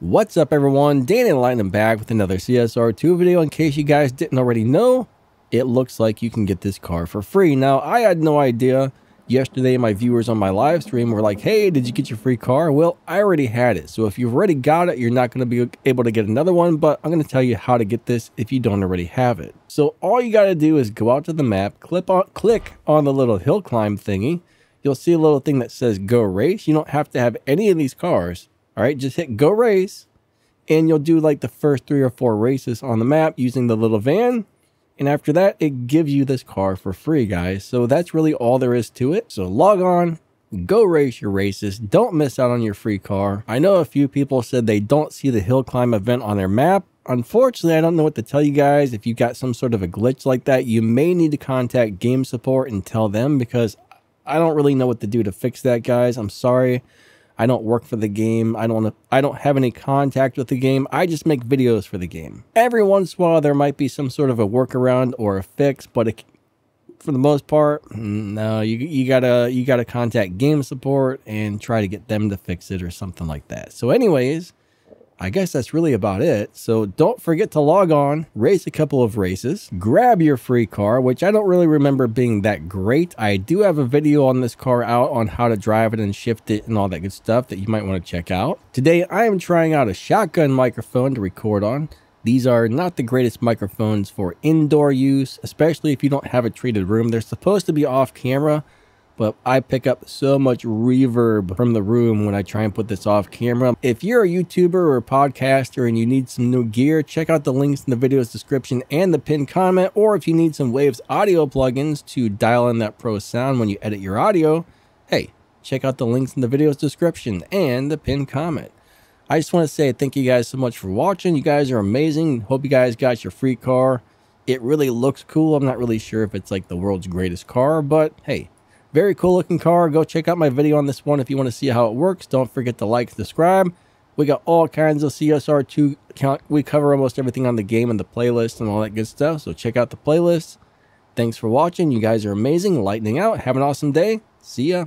What's up everyone, Danny Lightning back with another CSR2 video. In case you guys didn't already know, it looks like you can get this car for free. Now, I had no idea. Yesterday, my viewers on my live stream were like, hey, did you get your free car? Well, I already had it. So if you've already got it, you're not going to be able to get another one, but I'm going to tell you how to get this if you don't already have it. So all you got to do is go out to the map, click on, click on the little hill climb thingy. You'll see a little thing that says go race. You don't have to have any of these cars all right, just hit go race and you'll do like the first three or four races on the map using the little van. And after that, it gives you this car for free, guys. So that's really all there is to it. So log on, go race your races. Don't miss out on your free car. I know a few people said they don't see the hill climb event on their map. Unfortunately, I don't know what to tell you guys. If you got some sort of a glitch like that, you may need to contact game support and tell them because I don't really know what to do to fix that, guys. I'm sorry. I don't work for the game. I don't I don't have any contact with the game. I just make videos for the game. Every once in a while there might be some sort of a workaround or a fix, but it, for the most part, no, you you gotta you gotta contact game support and try to get them to fix it or something like that. So, anyways, I guess that's really about it. So don't forget to log on, race a couple of races, grab your free car, which I don't really remember being that great. I do have a video on this car out on how to drive it and shift it and all that good stuff that you might want to check out. Today I am trying out a shotgun microphone to record on. These are not the greatest microphones for indoor use, especially if you don't have a treated room. They're supposed to be off camera, but I pick up so much reverb from the room when I try and put this off camera. If you're a YouTuber or a podcaster and you need some new gear, check out the links in the video's description and the pinned comment. Or if you need some Waves audio plugins to dial in that pro sound when you edit your audio, hey, check out the links in the video's description and the pinned comment. I just want to say thank you guys so much for watching. You guys are amazing. Hope you guys got your free car. It really looks cool. I'm not really sure if it's like the world's greatest car, but hey, very cool looking car. Go check out my video on this one if you want to see how it works. Don't forget to like, subscribe. We got all kinds of CSR2. We cover almost everything on the game and the playlist and all that good stuff. So check out the playlist. Thanks for watching. You guys are amazing. Lightning out. Have an awesome day. See ya.